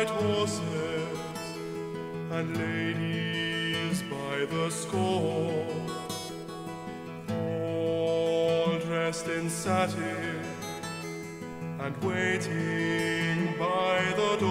white horses and ladies by the score, all dressed in satin and waiting by the door.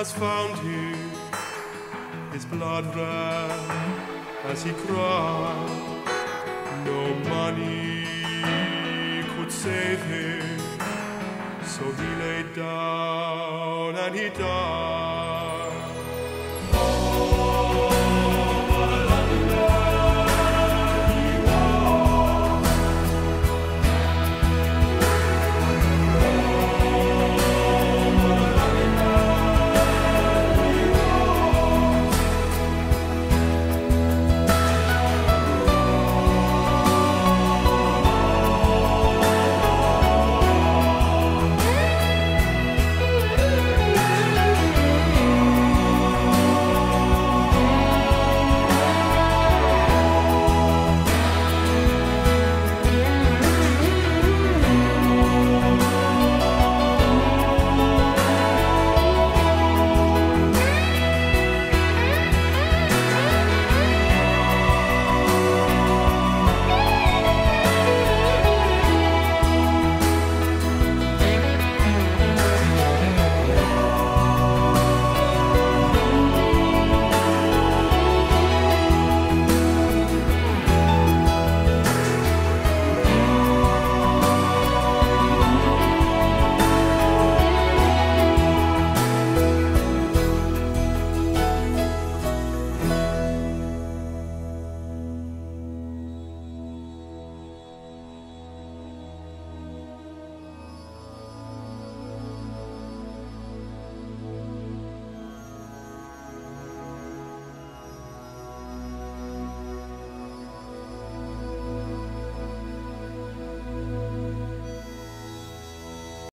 Has found him, his blood ran as he cried. No money could save him, so he lay down and he died.